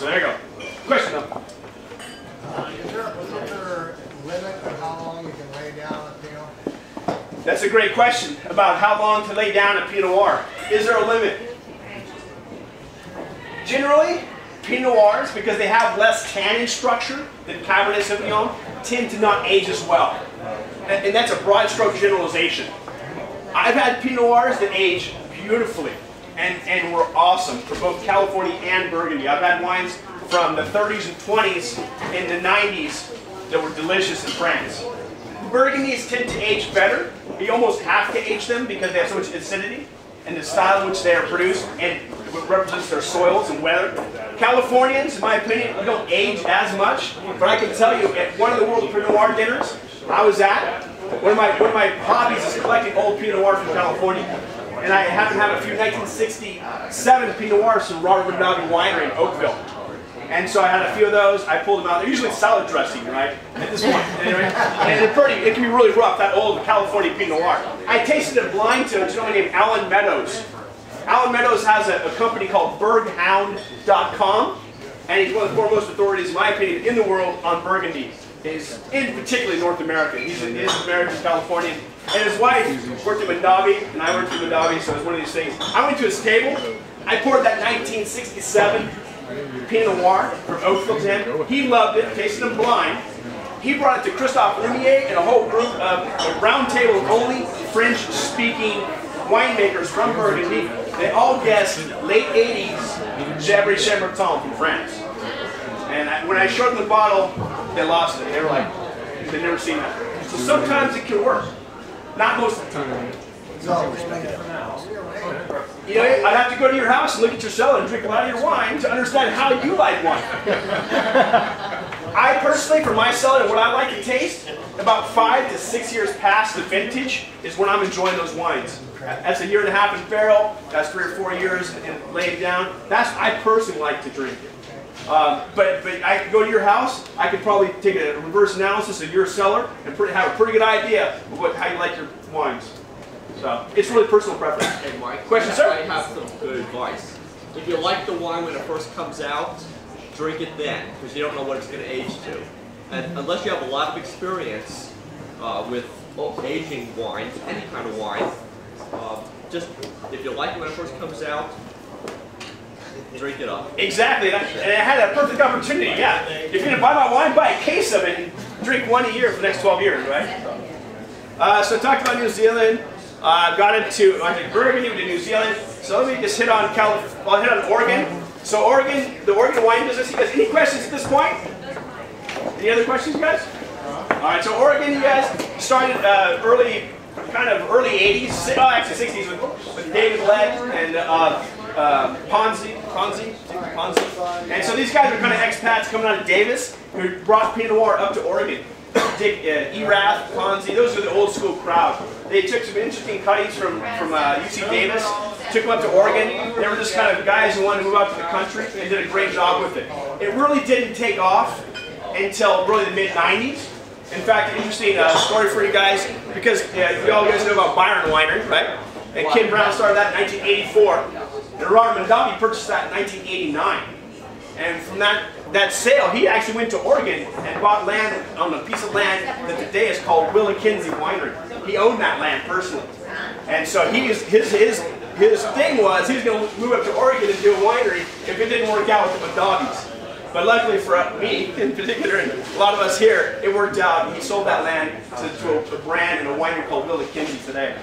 So there you go. Question though. Is there a limit on how long you can lay down a Pinot? That's a great question about how long to lay down a Pinot Noir. Is there a limit? Generally, Pinot Noirs, because they have less tannin structure than Cabernet Sauvignon, tend to not age as well. And, and that's a broad stroke generalization. I've had Pinot Noirs that age beautifully and, and were awesome for both California and Burgundy. I've had wines from the 30s and 20s and the 90s that were delicious in France. Burgundies tend to age better. You almost have to age them because they have so much acidity and the style in which they are produced and represents their soils and weather. Californians, in my opinion, don't age as much, but I can tell you at one of the World Pinot Noir dinners I was at, one of my, one of my hobbies is collecting old Pinot Noir from California. And I happen to have a few 1967 Pinot Noirs from Robert Mondavi Winery in Oakville. And so I had a few of those. I pulled them out. They're usually salad dressing, right? At this point, anyway. And they're pretty. It can be really rough. That old California Pinot Noir. I tasted it blind to a gentleman named Allen Meadows. Allen Meadows has a, a company called BurgHound.com, and he's one of the foremost authorities, in my opinion, in the world on Burgundy. He's in particularly North America. He's an American Californian. And his wife worked at Mondavi, and I worked at Mondavi, so it was one of these things. I went to his table. I poured that 1967 Pinot Noir from Oakville to. He loved it, tasted him blind. He brought it to Christophe Roumier and a whole group of a round table of only French-speaking winemakers from Burgundy. They all guessed late 80s Chablis Chambertin from France. And when I showed them the bottle, they lost it. They were like, they've never seen that. So sometimes it can work. Not most of the time. You know, I'd have to go to your house and look at your cellar and drink a lot of your wine to understand how you like wine. I personally, for my cellar and what I like to taste, about five to six years past the vintage is when I'm enjoying those wines. That's a year and a half in barrel, that's three or four years and laid down. That's I personally like to drink it. Um, but but I could go to your house. I could probably take a reverse analysis of your cellar and pretty, have a pretty good idea of what how you like your wines. So it's really personal preference. Hey Mike, Question, sir? I have some good advice. If you like the wine when it first comes out, drink it then, because you don't know what it's going to age to. And unless you have a lot of experience uh, with aging wines, any kind of wine, uh, just if you like it when it first comes out, drink it up. Exactly, and I, and I had a perfect opportunity. Yeah, if you're gonna buy my wine, buy a case of it and drink one a year for the next 12 years, right? Uh, so I talked about New Zealand. Uh, got into I Burgundy, we did New Zealand. So let me just hit on California. I'll hit on Oregon. So Oregon, the Oregon wine business. You guys, any questions at this point? Any other questions, guys? All right. So Oregon, you guys started uh, early, kind of early 80s. Oh, actually 60s with, with David Lett and. Uh, uh, Ponzi, Ponzi, Ponzi. And so these guys are kind of expats coming out of Davis who brought Pinot Noir up to Oregon. Dick, uh, Erath, Ponzi, those are the old school crowd. They took some interesting cuttings from, from uh, UC Davis, took them up to Oregon. They were just kind of guys who wanted to move out to the country and did a great job with it. It really didn't take off until really the mid 90s. In fact, interesting uh, story for you guys, because uh, you all guys know about Byron Winery, right? And Ken Brown started that in 1984. And Robert Mondavi purchased that in 1989. And from that, that sale, he actually went to Oregon and bought land on a piece of land that today is called WillaKenzie Winery. He owned that land personally. And so he his, his, his thing was he was going to move up to Oregon and do a winery if it didn't work out with the Mondavis. But luckily for me, in particular, and a lot of us here, it worked out. He sold that land to, to a, a brand and a winery called WillaKenzie today.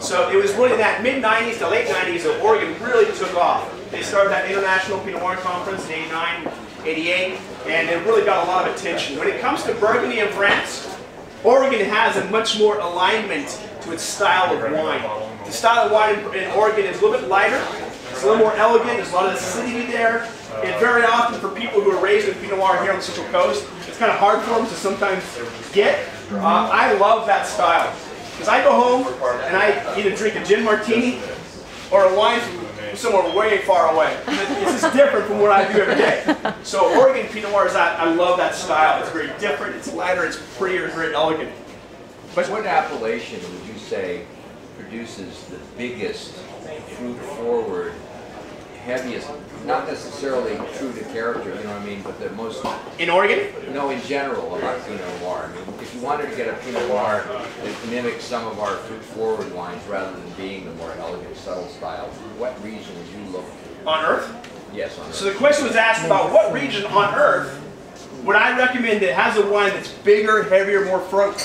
So it was really that mid-90s to late 90s that Oregon really took off. They started that International Pinot Noir Conference in 89, 88, and it really got a lot of attention. When it comes to Burgundy and France, Oregon has a much more alignment to its style of wine. The style of wine in Oregon is a little bit lighter, it's a little more elegant, there's a lot of acidity there. And very often for people who are raised in Pinot Noir here on the Central Coast, it's kind of hard for them to sometimes get. Uh, I love that style. Because I go home and I either drink a gin martini or a wine from somewhere way far away. This is different from what I do every day. So Oregon Pinot Noir is that, I love that style. It's very different, it's lighter, it's prettier, it's very elegant. But what appellation would you say produces the biggest fruit forward heaviest, not necessarily true to character, you know what I mean, but the most, In Oregon? no, in general about Pinot Noir. I mean, if you wanted to get a Pinot Noir that mimics some of our fruit-forward wines rather than being the more elegant, subtle styles, what region would you look to? On Earth? Yes, on So the question was asked about what region on Earth would I recommend that has a wine that's bigger, heavier, more fruit,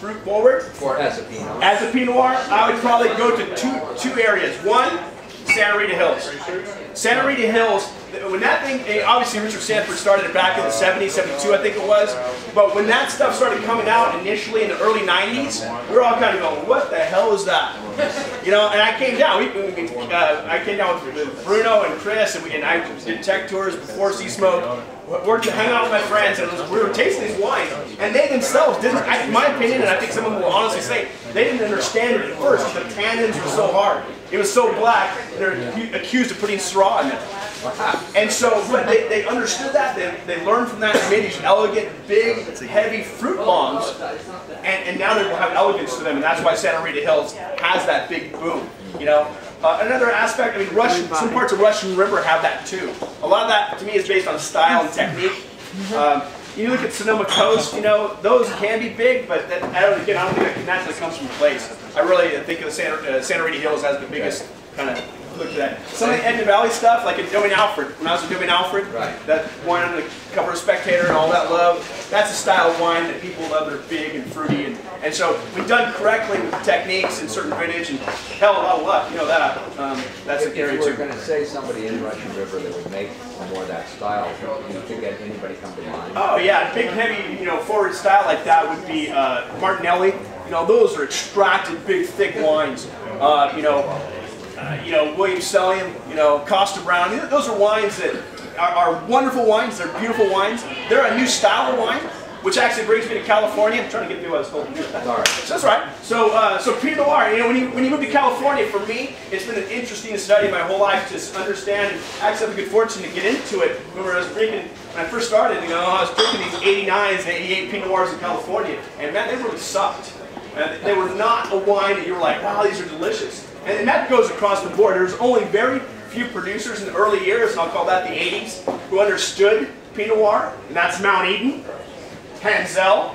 fruit forward? For as a Pinot. As a Pinot Noir, I would probably go to two two areas. One, Santa Rita Hills. Santa Rita Hills, when that thing, obviously Richard Sanford started it back in the 70s, 72 I think it was, but when that stuff started coming out initially in the early 90s, we were all kind of going, what the hell is that? You know, and I came down, we, uh, I came down with, Bruno and Chris, and, we, and I did tech tours before Sea Smoke, worked to hang out with my friends, and was, we were tasting these wines, and they themselves didn't, I, in my opinion, and I think some of them will honestly say, they didn't understand it at first, the tannins were so hard. It was so black, they're accused of putting straw in it. And so, but they, they understood that, they, they learned from that, and made these elegant, big, heavy fruit bombs, and, and now they have elegance to them, and that's why Santa Rita Hills has that big boom, you know? Uh, another aspect, I mean, Russian, some parts of Russian River have that too. A lot of that, to me, is based on style and technique. Um, you look at Sonoma Coast, you know, those can be big, but that, I don't, again, I don't think that naturally comes from place. I really think of the Santa, uh, Santa Rita Hills as the biggest kind of look to that. Some of the Edna Valley stuff, like at Domaine Alfred, when I was at Domaine Alfred, Right. that wine under the cover of Spectator and all that love, that's a style of wine that people love. They're big and fruity, and, and so when done correctly with the techniques and certain vintage and hell, a lot of luck, you know that. Um, that's If an if area you were going to say somebody in Russian River that would make more of that style, you could get anybody come to mind? Oh yeah, big heavy, you know, forward style like that would be uh, Martinelli. You know, those are extracted, big, thick wines. Uh, you know, uh, you know Williams Selyem. You know, Kosta Browne. Those are wines that are, are wonderful wines. They're beautiful wines. They're a new style of wine, which actually brings me to California. I'm trying to get through what I was told to do. Sorry. So that's right. So, uh, so Pinot Noir, you know, when you, when you move to California, for me, it's been an interesting study my whole life to understand and actually have the good fortune to get into it. Remember, I was drinking, when I first started, you know, I was drinking these 89s and 88 Pinot Noirs in California, and man, they really sucked. And they were not a wine that you were like, wow, these are delicious. And, that goes across the board. There's only very few producers in the early years, and I'll call that the 80s, who understood Pinot Noir, and that's Mount Eden, Hanzell,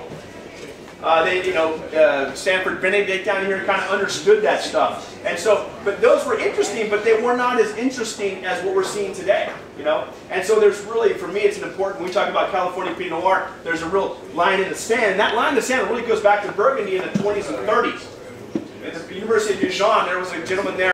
uh, they, you know, uh, Sanford Benedict down here kind of understood that stuff. And so, but those were interesting, but they were not as interesting as what we're seeing today, you know? And so there's really, for me, it's an important, when we talk about California Pinot Noir, there's a real line in the sand. And that line in the sand really goes back to Burgundy in the 20s and 30s. At the University of Dijon, there was a gentleman there